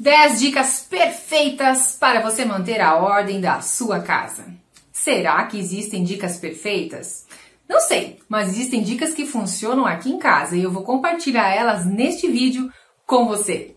10 dicas perfeitas para você manter a ordem da sua casa. Será que existem dicas perfeitas? Não sei, mas existem dicas que funcionam aqui em casa e eu vou compartilhar elas neste vídeo com você.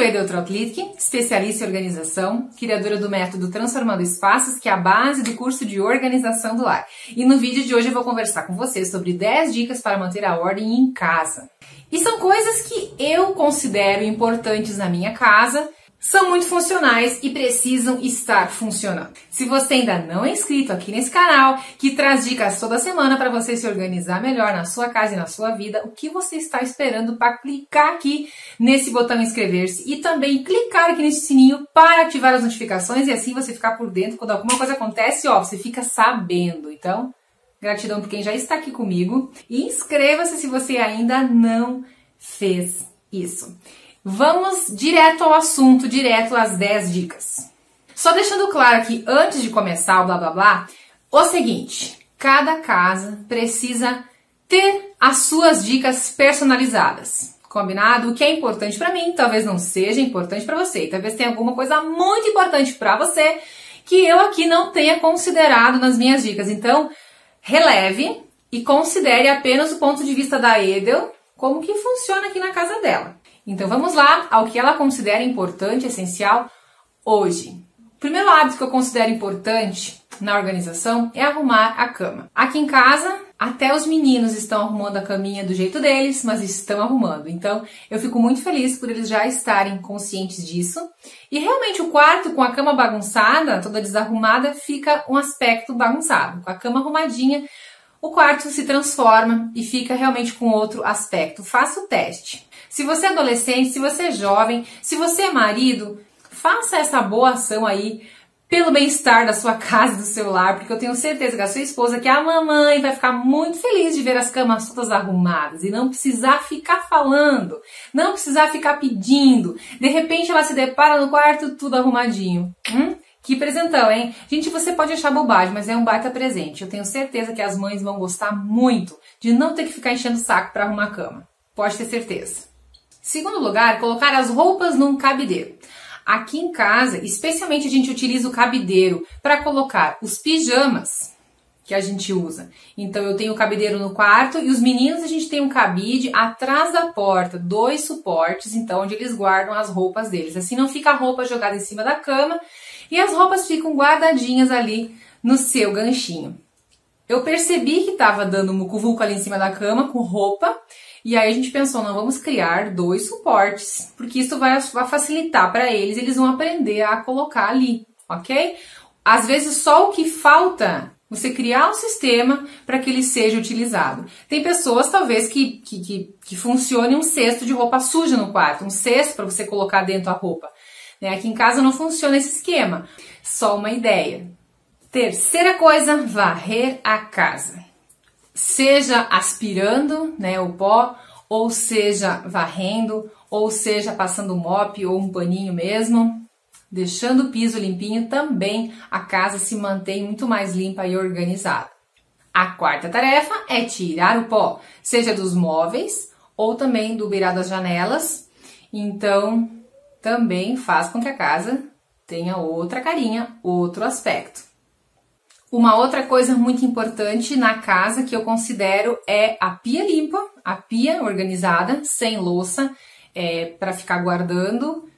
Sou Edel Trotlitkin, especialista em organização, criadora do método Transformando Espaços, que é a base do curso de organização do lar. E no vídeo de hoje eu vou conversar com você sobre 10 dicas para manter a ordem em casa. E são coisas que eu considero importantes na minha casa são muito funcionais e precisam estar funcionando. Se você ainda não é inscrito aqui nesse canal, que traz dicas toda semana para você se organizar melhor na sua casa e na sua vida, o que você está esperando para clicar aqui nesse botão inscrever-se e também clicar aqui nesse sininho para ativar as notificações e assim você ficar por dentro quando alguma coisa acontece, ó, você fica sabendo. Então, gratidão por quem já está aqui comigo e inscreva-se se você ainda não fez isso. Vamos direto ao assunto, direto às 10 dicas. Só deixando claro aqui, antes de começar o blá blá blá, o seguinte: cada casa precisa ter as suas dicas personalizadas. Combinado? O que é importante para mim, talvez não seja importante para você. Talvez tenha alguma coisa muito importante para você que eu aqui não tenha considerado nas minhas dicas. Então, releve e considere apenas o ponto de vista da Edel, como que funciona aqui na casa dela. Então vamos lá ao que ela considera importante, essencial hoje. O primeiro hábito que eu considero importante na organização é arrumar a cama. Aqui em casa, até os meninos estão arrumando a caminha do jeito deles, mas estão arrumando. Então, eu fico muito feliz por eles já estarem conscientes disso. E realmente o quarto com a cama bagunçada, toda desarrumada, fica um aspecto bagunçado. Com a cama arrumadinha, o quarto se transforma e fica realmente com outro aspecto. Faça o teste. Se você é adolescente, se você é jovem, se você é marido, faça essa boa ação aí pelo bem-estar da sua casa e do seu lar, porque eu tenho certeza que a sua esposa, que é a mamãe, vai ficar muito feliz de ver as camas todas arrumadas e não precisar ficar falando, não precisar ficar pedindo. De repente ela se depara no quarto tudo arrumadinho. Hum? Que presentão, hein? Gente, você pode achar bobagem, mas é um baita presente. Eu tenho certeza que as mães vão gostar muito de não ter que ficar enchendo o saco para arrumar a cama. Pode ter certeza. Segundo lugar, colocar as roupas num cabideiro. Aqui em casa, especialmente a gente utiliza o cabideiro para colocar os pijamas que a gente usa. Então eu tenho o cabideiro no quarto e os meninos a gente tem um cabide atrás da porta, dois suportes, então onde eles guardam as roupas deles. Assim não fica a roupa jogada em cima da cama e as roupas ficam guardadinhas ali no seu ganchinho. Eu percebi que estava dando um mucuvuco ali em cima da cama com roupa e aí a gente pensou, não vamos criar dois suportes, porque isso vai, vai facilitar para eles, eles vão aprender a colocar ali, ok? Às vezes só o que falta você criar um sistema para que ele seja utilizado. Tem pessoas, talvez, que, que, que, que funcione um cesto de roupa suja no quarto, um cesto para você colocar dentro a roupa. Né? Aqui em casa não funciona esse esquema. Só uma ideia. Terceira coisa, varrer a casa seja aspirando né, o pó, ou seja varrendo, ou seja passando um mop ou um paninho mesmo, deixando o piso limpinho, também a casa se mantém muito mais limpa e organizada. A quarta tarefa é tirar o pó, seja dos móveis ou também do beirado das janelas. Então, também faz com que a casa tenha outra carinha, outro aspecto. Uma outra coisa muito importante na casa que eu considero é a pia limpa, a pia organizada, sem louça, é, para ficar guardando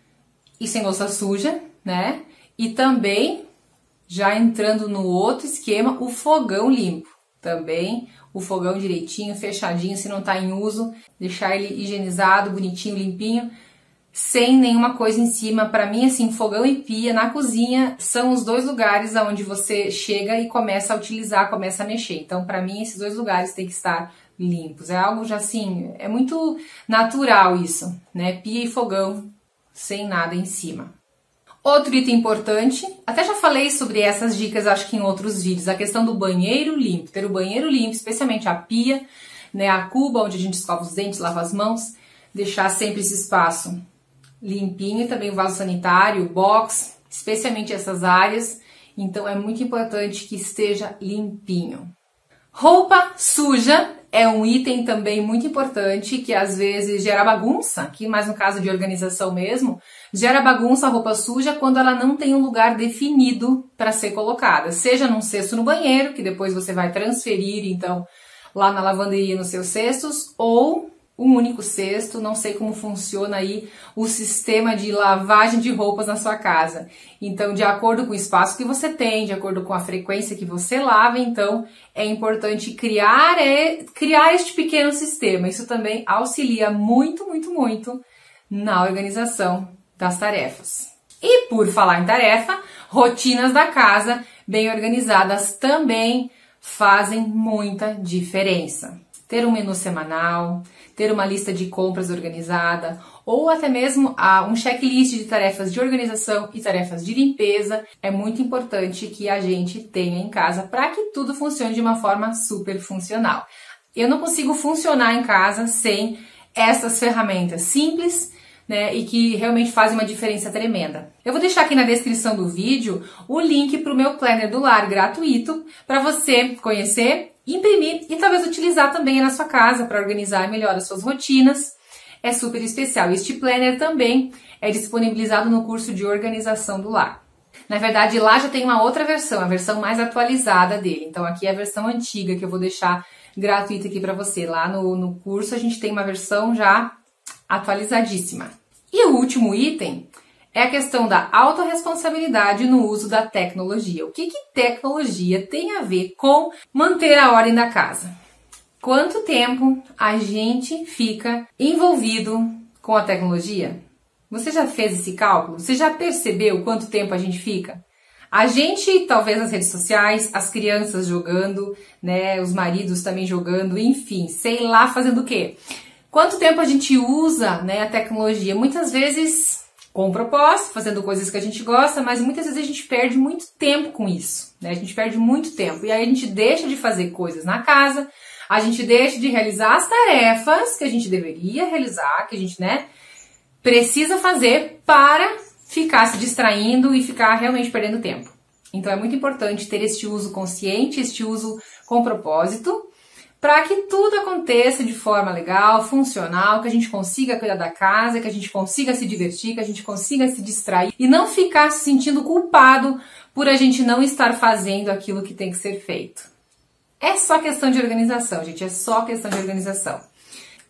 e sem louça suja, né? E também, já entrando no outro esquema, o fogão limpo. Também o fogão direitinho, fechadinho, se não está em uso, deixar ele higienizado, bonitinho, limpinho sem nenhuma coisa em cima. Para mim, assim, fogão e pia na cozinha são os dois lugares onde você chega e começa a utilizar, começa a mexer. Então, para mim, esses dois lugares têm que estar limpos. É algo já assim, é muito natural isso, né? Pia e fogão sem nada em cima. Outro item importante, até já falei sobre essas dicas, acho que em outros vídeos, a questão do banheiro limpo, ter o banheiro limpo, especialmente a pia, né, a cuba onde a gente escova os dentes, lava as mãos, deixar sempre esse espaço limpinho também o vaso sanitário, o box, especialmente essas áreas. Então é muito importante que esteja limpinho. Roupa suja é um item também muito importante que às vezes gera bagunça, aqui mais no caso de organização mesmo, gera bagunça a roupa suja quando ela não tem um lugar definido para ser colocada, seja num cesto no banheiro, que depois você vai transferir então lá na lavanderia nos seus cestos, ou um único cesto, não sei como funciona aí o sistema de lavagem de roupas na sua casa. Então, de acordo com o espaço que você tem, de acordo com a frequência que você lava, então é importante criar, é, criar este pequeno sistema. Isso também auxilia muito, muito, muito na organização das tarefas. E por falar em tarefa, rotinas da casa bem organizadas também fazem muita diferença. Ter um menu semanal, ter uma lista de compras organizada ou até mesmo um checklist de tarefas de organização e tarefas de limpeza é muito importante que a gente tenha em casa para que tudo funcione de uma forma super funcional. Eu não consigo funcionar em casa sem essas ferramentas simples né, e que realmente fazem uma diferença tremenda. Eu vou deixar aqui na descrição do vídeo o link para o meu planner do lar gratuito para você conhecer, imprimir e talvez utilizar também na sua casa para organizar melhor as suas rotinas. É super especial. Este planner também é disponibilizado no curso de organização do lar. Na verdade, lá já tem uma outra versão, a versão mais atualizada dele. Então, aqui é a versão antiga que eu vou deixar gratuita aqui para você. Lá no, no curso a gente tem uma versão já atualizadíssima. E o último item é a questão da autorresponsabilidade no uso da tecnologia. O que, que tecnologia tem a ver com manter a ordem da casa? Quanto tempo a gente fica envolvido com a tecnologia? Você já fez esse cálculo? Você já percebeu quanto tempo a gente fica? A gente, talvez nas redes sociais, as crianças jogando, né, os maridos também jogando, enfim, sei lá fazendo o quê. Quanto tempo a gente usa né, a tecnologia? Muitas vezes com propósito, fazendo coisas que a gente gosta, mas muitas vezes a gente perde muito tempo com isso. Né? A gente perde muito tempo. E aí a gente deixa de fazer coisas na casa, a gente deixa de realizar as tarefas que a gente deveria realizar, que a gente né, precisa fazer para ficar se distraindo e ficar realmente perdendo tempo. Então é muito importante ter este uso consciente, este uso com propósito para que tudo aconteça de forma legal, funcional, que a gente consiga cuidar da casa, que a gente consiga se divertir, que a gente consiga se distrair e não ficar se sentindo culpado por a gente não estar fazendo aquilo que tem que ser feito. É só questão de organização, gente, é só questão de organização.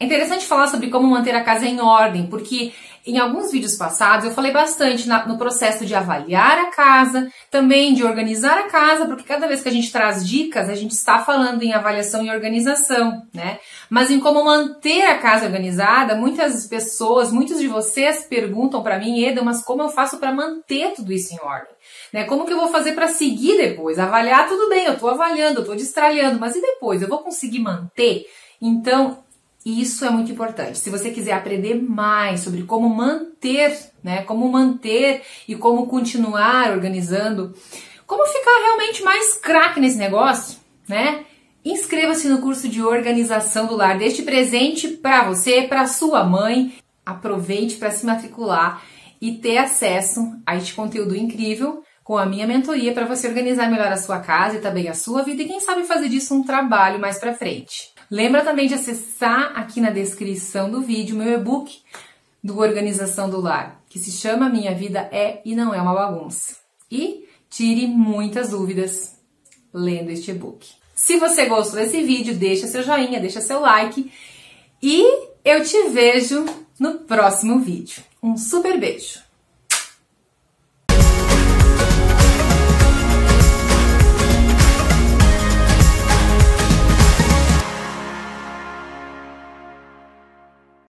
É interessante falar sobre como manter a casa em ordem, porque em alguns vídeos passados eu falei bastante na, no processo de avaliar a casa, também de organizar a casa, porque cada vez que a gente traz dicas, a gente está falando em avaliação e organização, né? Mas em como manter a casa organizada, muitas pessoas, muitos de vocês perguntam para mim, Eda, mas como eu faço para manter tudo isso em ordem? Né? Como que eu vou fazer para seguir depois? Avaliar tudo bem, eu estou avaliando, eu estou destralhando, mas e depois? Eu vou conseguir manter? Então, isso é muito importante. Se você quiser aprender mais sobre como manter, né, como manter e como continuar organizando, como ficar realmente mais craque nesse negócio, né? Inscreva-se no curso de organização do lar. Deste presente para você, para sua mãe. Aproveite para se matricular e ter acesso a este conteúdo incrível com a minha mentoria para você organizar melhor a sua casa e também a sua vida e quem sabe fazer disso um trabalho mais para frente. Lembra também de acessar aqui na descrição do vídeo meu e-book do Organização do Lar, que se chama Minha Vida é e Não É uma Bagunça. E tire muitas dúvidas lendo este e-book. Se você gostou desse vídeo, deixa seu joinha, deixa seu like e eu te vejo no próximo vídeo. Um super beijo!